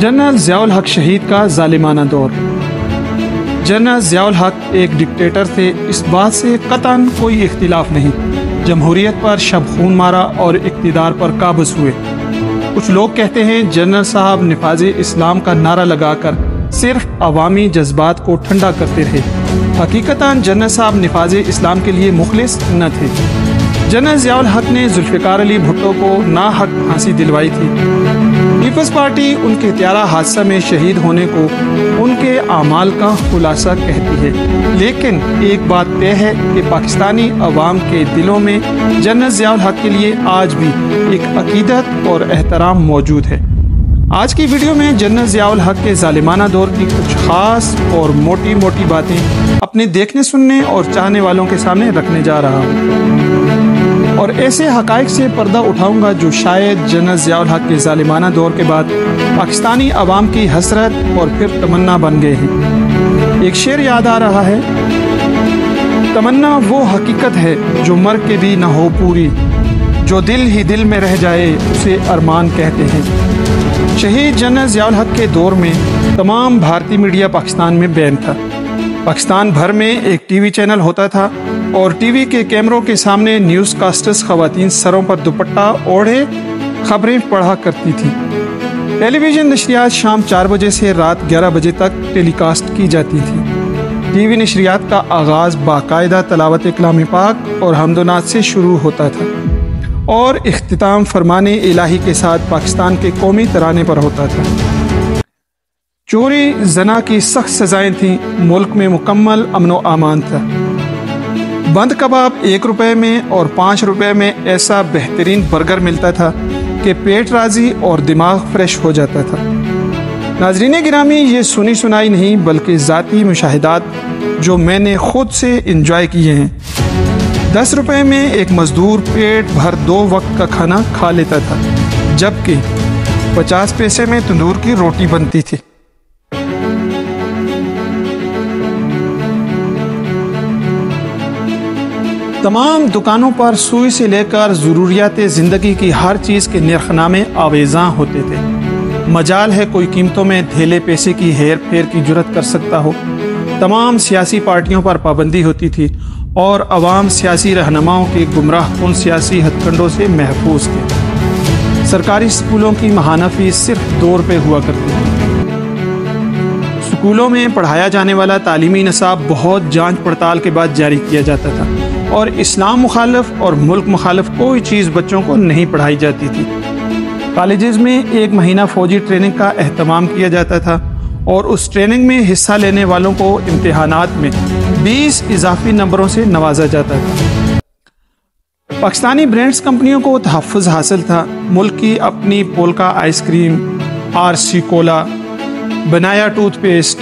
General Ziaul हक शहीद का जालिमाना दौर। जनरल ज़ियाउल हक एक डिक्टेटर थे। इस बात से कतन कोई इख्तिलाफ नहीं। जमहूरियत पर शब खून मारा और इकतदार पर काबज हुए। कुछ लोग कहते हैं, जनरल साहब नफाज इस्लाम का नारा लगाकर सिर्फ़ अवामी जज्बात को ठंडा करते रहे। हकीकता जनरल साहब नफाज इस्लाम के लिए मुखलिस न थे। जनरल ज़ियाउल हक ने जुल्फ़िकार अली भुट्टो को ना हक फांसी दिलवाई थी। पीपल्स पार्टी उनके त्यारा हादसा में शहीद होने को उनके अमाल का खुलासा कहती है। लेकिन एक बात तय है कि पाकिस्तानी अवाम के दिलों में जनरल ज़ियाउल हक के लिए आज भी एक अकीदत और एहतराम मौजूद है। आज की वीडियो में जनरल ज़ियाउल हक के जालिमाना दौर की कुछ खास और मोटी मोटी बातें अपने देखने सुनने और चाहने वालों के सामने रखने जा रहा हूँ। और ऐसे हकाइक से पर्दा उठाऊँगा जो शायद जनरल ज़ियाउल हक के जालिमाना दौर के बाद पाकिस्तानी आवाम की हसरत और फिर तमन्ना बन गए हैं। एक शेर याद आ रहा है, तमन्ना वो हकीकत है जो मर के भी ना हो पूरी, जो दिल ही दिल में रह जाए उसे अरमान कहते हैं। शहीद जनरल ज़ियाउल हक के दौर में तमाम भारतीय मीडिया पाकिस्तान में बैन था। पाकिस्तान भर में एक टीवी चैनल होता था और टीवी के कैमरों के सामने न्यूज़ कास्टर्स खवतिन सरों पर दुपट्टा ओढ़े खबरें पढ़ा करती थी। टेलीविज़न नशरियात शाम चार बजे से रात ग्यारह बजे तक टेलीकास्ट की जाती थी। टीवी नशरियात का आगाज़ बाकायदा तलावत कलाम पाक और हमदोनाथ से शुरू होता था और अख्ताम फरमान इलाही के साथ पाकिस्तान के कौमी तराने पर होता था। चोरी, जना की सख्त सजाएँ थीं, मुल्क में मुकम्मल अमन अमान था। बंद कबाब एक रुपए में और पाँच रुपए में ऐसा बेहतरीन बर्गर मिलता था कि पेट राज़ी और दिमाग फ्रेश हो जाता था। नाजरीन गिरामी, ये सुनी सुनाई नहीं, बल्कि ज़ाती मुशाहिदात जो मैंने ख़ुद से इंजॉय किए हैं। दस रुपए में एक मज़दूर पेट भर दो वक्त का खाना खा लेता था, जबकि पचास पैसे में तंदूर की रोटी बनती थी। तमाम दुकानों पर सुई से लेकर ज़रूरियात ज़िंदगी की हर चीज़ के नरखनामे आवेज़ां होते थे। मजाल है कोई कीमतों में धेले पैसे की हेर फेर की ज़रूरत कर सकता हो। तमाम सियासी पार्टियों पर पाबंदी होती थी और अवाम सियासी रहनुमाओं के गुमराह कन सियासी हथकंडों से महफूज थे। सरकारी स्कूलों की महाना फ़ीस सिर्फ़ दो रुपये हुआ करती थी। स्कूलों में पढ़ाया जाने वाला तालीमी नसाब बहुत जाँच पड़ताल के बाद जारी किया जाता था। और इस्लाम मुखालफ और मुल्क मुखालफ कोई चीज़ बच्चों को नहीं पढ़ाई जाती थी। कॉलेजेस में एक महीना फौजी ट्रेनिंग का अहतमाम किया जाता था और उस ट्रेनिंग में हिस्सा लेने वालों को इम्तहानात में 20 इजाफी नंबरों से नवाजा जाता था। पाकिस्तानी ब्रांड्स कंपनियों को तहफ़ हासिल था। मुल्क की अपनी Polka ice cream R C cola, बनाया टूथपेस्ट,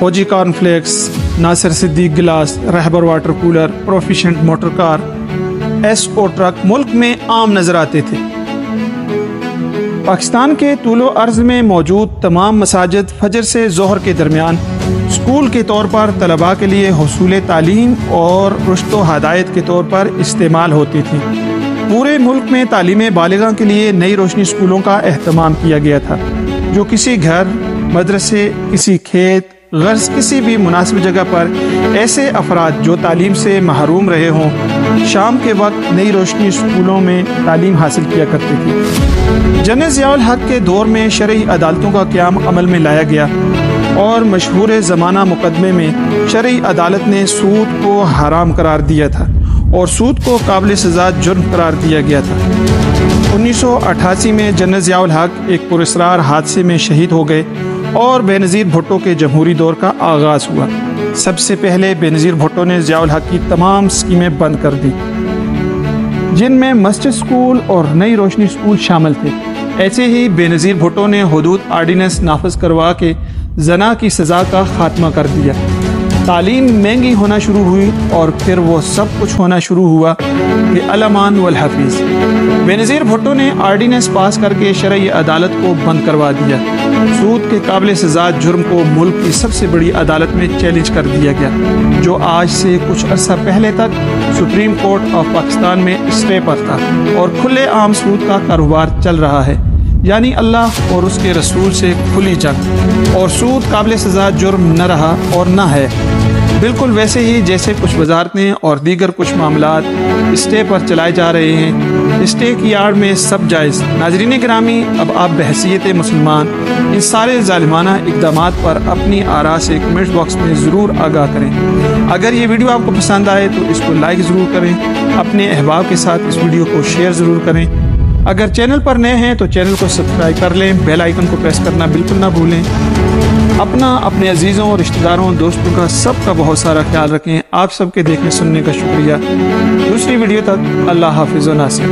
फौजी कॉर्नफ्लेक्स नासिर सिद्दीक गिलास, Rahbar water cooler proficient motor car S O truck मुल्क में आम नज़र आते थे। पाकिस्तान के तूलो अर्ज़ में मौजूद तमाम मसाजिद फजर से जहर के दरमियान, स्कूल के तौर पर तलबा के लिए हसूल तालीम और रुश्त हदायत के तौर पर इस्तेमाल होती थी। पूरे मुल्क में तालीम बालिगा के लिए नई रोशनी स्कूलों का अहतमाम किया गया था, जो किसी घर, मदरसे, किसी खेत गर्ज किसी भी मुनासिब जगह पर ऐसे अफराद जो तालीम से महरूम रहे हों, शाम के वक्त नई रोशनी स्कूलों में तालीम हासिल किया करती थी। जनरल ज़ियाउल हक के दौर में शरय अदालतों का क्याम अमल में लाया गया और मशहूर ज़माना मुकदमे में शरय अदालत ने सूद को हराम करार दिया था और सूद को काबिल सजा जुर्म करार दिया गया था। 1988 में जनरल ज़ियाउल हक एक पुरस्कार हादसे में शहीद हो गए और बेनज़ीर भुट्टो के जमहूरी दौर का आगाज़ हुआ। सबसे पहले बेनज़ीर भुट्टो ने ज़ियाउल हक की तमाम स्कीमें बंद कर दी, जिनमें मस्जिद स्कूल और नई रोशनी स्कूल शामिल थे। ऐसे ही बेनज़ीर भुट्टो ने हदूद आर्डीनेंस नाफज करवा के जना की सज़ा का खात्मा कर दिया। तालीम महँगी होना शुरू हुई और फिर वो सब कुछ होना शुरू हुआ कि अलमान वल हफीज़ बेनज़ीर भुट्टो ने आर्डीनेंस पास करके शरय अदालत को बंद करवा दिया। सूद के काबिल सजा जुर्म को मुल्क की सबसे बड़ी अदालत में चैलेंज कर दिया गया, जो आज से कुछ अर्सा पहले तक सुप्रीम कोर्ट ऑफ़ पाकिस्तान में स्टे पर था और खुले आम सूद का कारोबार चल रहा है। यानी अल्लाह और उसके रसूल से खुली जंग। और सूद काबिल सजा जुर्म न रहा और न है। बिल्कुल वैसे ही जैसे कुछ वजारतें और दीगर कुछ मामला स्टे पर चलाए जा रहे हैं। स्टे की आड़ में सब जायज़। नाजरीन ग्रामी, अब आप बहसीत मुसलमान, इन सारे ालिमाना इकदाम पर अपनी आरा से कमेंट बॉक्स में ज़रूर आगाह करें। अगर ये वीडियो आपको पसंद आए तो इसको लाइक ज़रूर करें, अपने अहबाब के साथ इस वीडियो को शेयर ज़रूर करें। अगर चैनल पर नए हैं तो चैनल को सब्सक्राइब कर लें, बेल आइकन को प्रेस करना बिल्कुल ना भूलें। अपना, अपने अजीज़ों और रिश्तेदारों दोस्तों का सबका बहुत सारा ख्याल रखें। आप सबके देखने सुनने का शुक्रिया। दूसरी वीडियो तक अल्लाह हाफिज़ नासिर।